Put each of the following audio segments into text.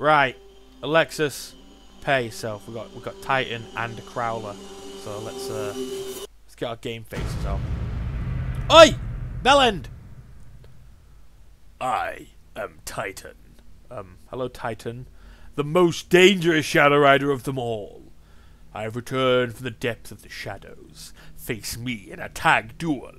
Right, Alexis, pay yourself. We got we got Titan and a Crowler. So let's uh let's get our game faces on. Oi! Bellend! I am Titan. Um, hello Titan. The most dangerous Shadow Rider of them all. I have returned from the depths of the shadows. Face me in a tag duel.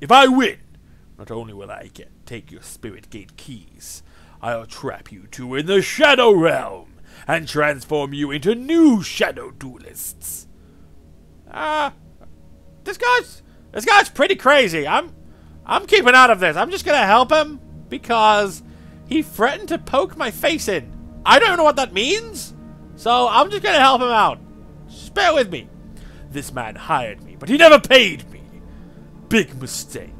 If I win, not only will I get take your spirit gate keys, I'll trap you two in the Shadow Realm and transform you into new Shadow Duelists. Ah, uh, this guy's this guy's pretty crazy. I'm I'm keeping out of this. I'm just gonna help him because he threatened to poke my face in. I don't know what that means, so I'm just gonna help him out. Just bear with me. This man hired me, but he never paid me. Big mistake.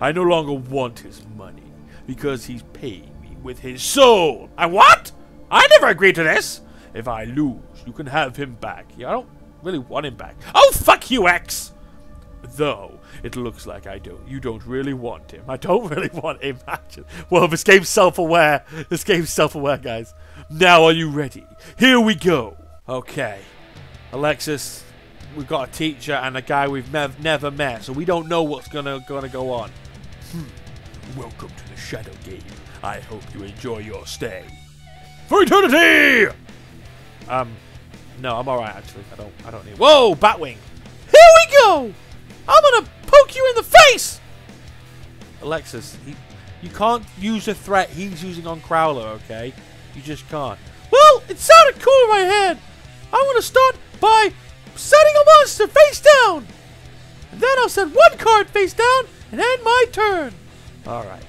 I no longer want his money because he's me with his soul. And what? I never agreed to this. If I lose, you can have him back. Yeah, I don't really want him back. Oh, fuck you, X! Though, it looks like I don't. You don't really want him. I don't really want him. Well, this game's self-aware. This game's self-aware, guys. Now, are you ready? Here we go. Okay. Alexis, we've got a teacher and a guy we've nev never met, so we don't know what's gonna gonna go on. Hmm. Welcome to the Shadow Game. I hope you enjoy your stay. For eternity! Um, no, I'm alright actually. I don't I don't need Whoa, Batwing! Here we go! I'm gonna poke you in the face! Alexis, he, you can't use a threat he's using on Crowler, okay? You just can't. Well, it sounded cool in my head. I'm gonna start by setting a monster face down. And then I'll set one card face down and end my turn. Alright.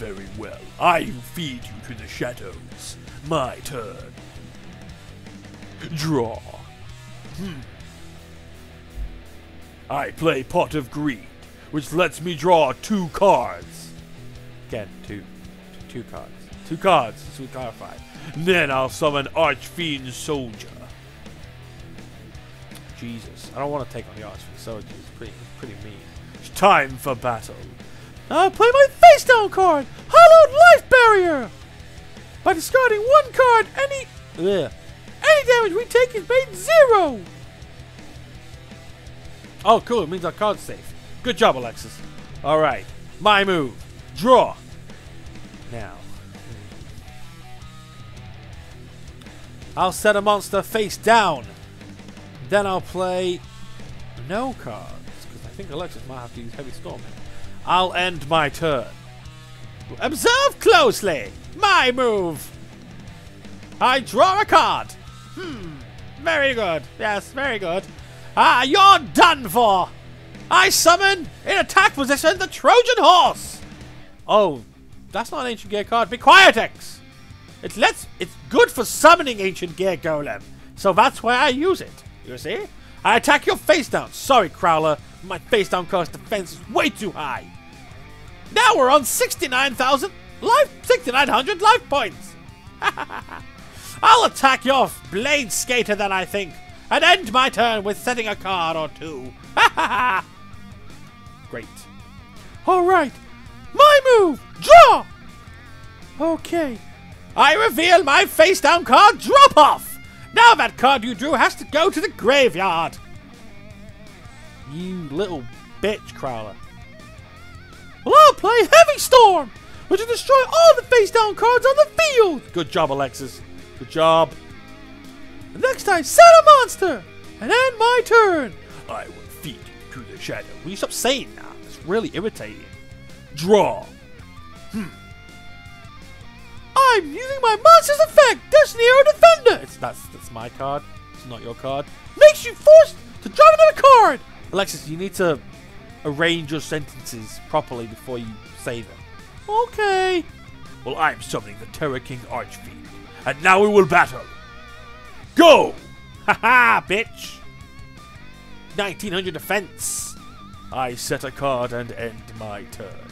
Very well. I feed you to the shadows. My turn. Draw. Hmm. I play Pot of Greed, which lets me draw two cards. Again, two. Two cards. Two cards, so we clarify. Then I'll summon Archfiend Soldier. Jesus, I don't want to take on the Archfiend Soldier. It's pretty, it's pretty mean. It's time for battle. I'll play my face down card, Hallowed Life Barrier. By discarding one card, any any damage we take is made zero. Oh, cool. It means our card's safe. Good job, Alexis. All right, my move. Draw. Now. I'll set a monster face down. Then I'll play no cards, because I think Alexis might have to use Heavy Storm. I'll end my turn. Observe closely. My move. I draw a card. Hmm. Very good. Yes, very good. Ah, you're done for. I summon, in attack position, the Trojan Horse. Oh, that's not an Ancient Gear card. Be quiet, X. It's let's. It's good for summoning Ancient Gear Golem, so that's why I use it. You see? I attack your face down. Sorry, Crowler. My face down cost defense is way too high. Now we're on 69,000 life, 6,900 life points. I'll attack your blade skater then, I think, and end my turn with setting a card or two. Great. All right, my move. Draw. Okay. I reveal my face down card. Drop off. Now that card you drew has to go to the graveyard. You little bitch, Crowler. Play Heavy Storm, which will destroy all the face-down cards on the field. Good job, Alexis. Good job. next time, set a monster and end my turn. I will feed you to the shadow. Will you stop saying that? It's really irritating. Draw. Hmm. I'm using my monster's effect, Destiny Hero Defender. It's that's that's my card. It's not your card. Makes you forced to draw another card. Alexis, you need to arrange your sentences properly before you say them. Okay. Well, I'm summoning the Terror King Archfiend, and now we will battle. Go! Haha, bitch! 1900 defense. I set a card and end my turn.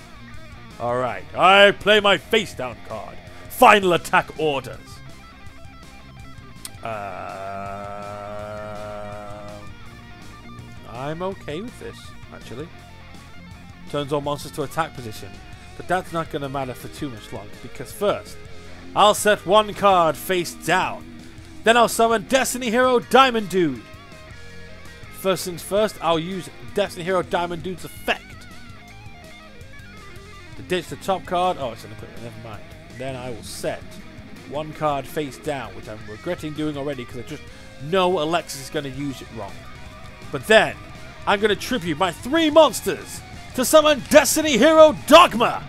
Alright, I play my face down card. Final attack orders. Uh, I'm okay with this, actually. Turns all monsters to attack position. But that's not going to matter for too much longer, because first, I'll set one card face down. Then I'll summon Destiny Hero Diamond Dude. First things first, I'll use Destiny Hero Diamond Dude's effect. To ditch the top card, oh, it's an equipment, never mind. Then I will set one card face down, which I'm regretting doing already because I just know Alexis is going to use it wrong. But then, I'm going to tribute my three monsters to summon Destiny Hero Dogma.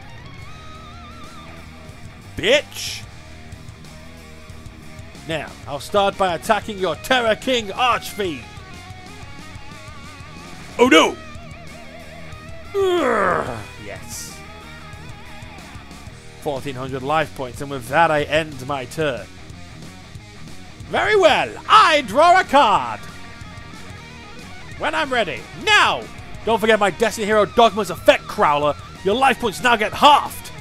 Bitch! Now, I'll start by attacking your Terror King Archfiend. Oh no! Urgh, yes. 1400 life points, and with that I end my turn. Very well, I draw a card. When I'm ready. Now! Don't forget my Destiny Hero Dogma's Effect Crowler. Your life points now get halved.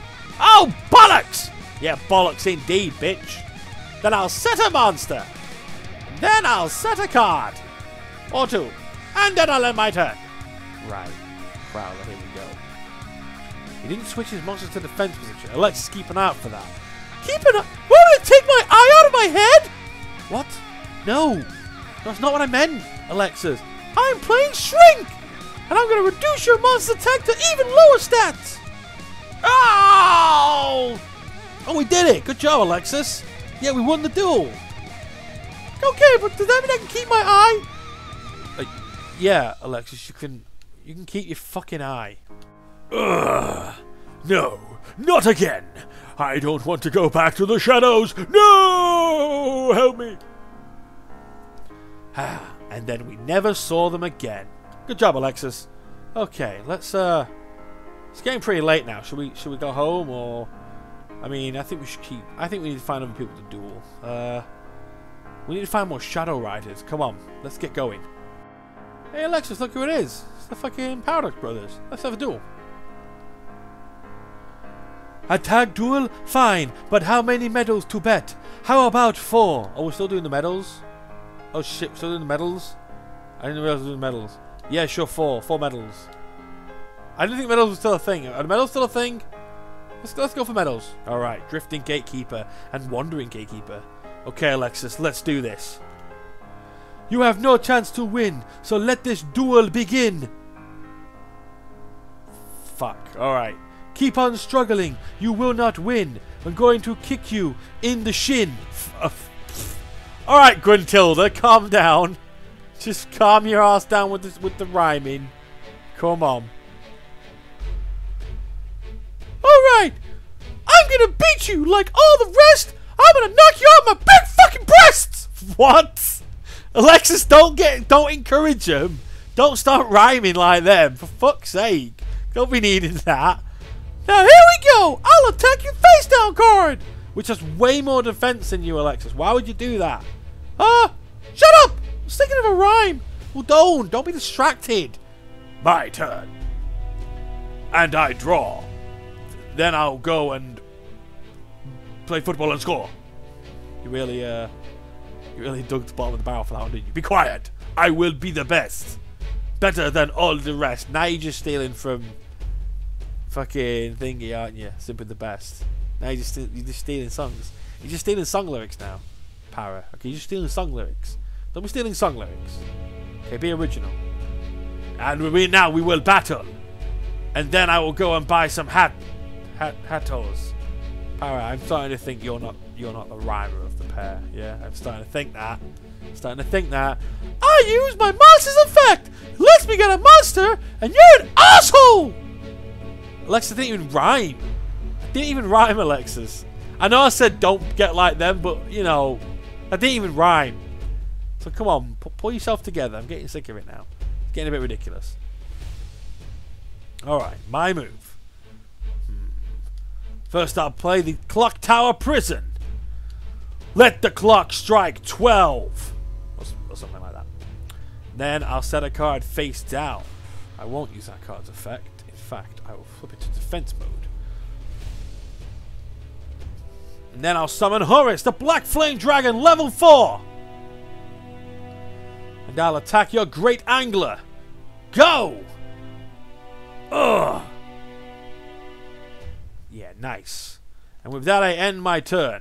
Oh, bollocks! Yeah, bollocks indeed, bitch. Then I'll set a monster. Then I'll set a card. Or two. And then I'll end my turn. Right. Crowler, here we go. He didn't switch his monsters to defense position. Let's keep an eye out for that. Keep an eye? Why did it take my eye out of my head? What? No. That's not what I meant, Alexis. I'm playing Shrink! And I'm going to reduce your monster attack to even lower stats! Oh! Oh, we did it! Good job, Alexis! Yeah, we won the duel! Okay, but does that mean I can keep my eye? Uh, yeah, Alexis, you can... You can keep your fucking eye. Ugh! No, not again! I don't want to go back to the shadows! No! Help me! Ah, and then we never saw them again. Good job, Alexis. Okay, let's uh it's getting pretty late now. Should we should we go home or I mean I think we should keep I think we need to find other people to duel. Uh we need to find more Shadow Riders. Come on, let's get going. Hey Alexis, look who it is. It's the fucking Paradox Brothers. Let's have a duel. A tag duel? Fine, but how many medals to bet? How about four? Oh, we're still doing the medals? Oh shit, still doing the medals? I didn't realize we were doing medals. Yeah, sure, four. Four medals. I didn't think medals was still a thing. Are medals still a thing? Let's, let's go for medals. Alright, Drifting Gatekeeper and Wandering Gatekeeper. Okay, Alexis, let's do this. You have no chance to win, so let this duel begin. Fuck, alright. Keep on struggling. You will not win. I'm going to kick you in the shin. Uh, alright, Gruntilda, calm down. Just calm your ass down with the, with the rhyming. Come on. Alright! I'm gonna beat you like all the rest! I'm gonna knock you out my big fucking breasts! What? Alexis, don't get don't encourage him. Don't start rhyming like them, for fuck's sake. Don't be needing that. Now here we go! I'll attack your face down card! Which has way more defense than you, Alexis. Why would you do that? Ah! Shut up! I was thinking of a rhyme. Well, don't. Don't be distracted. My turn. And I draw. Then I'll go and play football and score. You really, uh, you really dug the bottom of the barrel for that one, didn't you? Be quiet. I will be the best. Better than all the rest. Now you're just stealing from fucking thingy, aren't you? Simply the best. Now you're just, you're just stealing songs. You're just stealing song lyrics now. Para. Okay, you're stealing song lyrics. Don't be stealing song lyrics. Okay, be original. And we now we will battle. And then I will go and buy some hat hat hattos. Alright, I'm starting to think you're not you're not the rhymer of the pair. Yeah, I'm starting to think that. Starting to think that. I use my monster's effect! Lets me get a monster, and you're an asshole! Alexis didn't even rhyme. Didn't even rhyme, Alexis. I know I said don't get like them, but you know, I didn't even rhyme. So come on, pull yourself together. I'm getting sick of it now. It's getting a bit ridiculous. Alright, my move. Hmm. First I'll play the Clock Tower Prison. Let the clock strike 12. Or, or something like that. Then I'll set a card face down. I won't use that card's effect. In fact, I will flip it to defense mode. And then I'll summon Horus, the Black Flame Dragon, level 4. And I'll attack your Great Angler. Go! Ugh! Yeah, nice. And with that, I end my turn.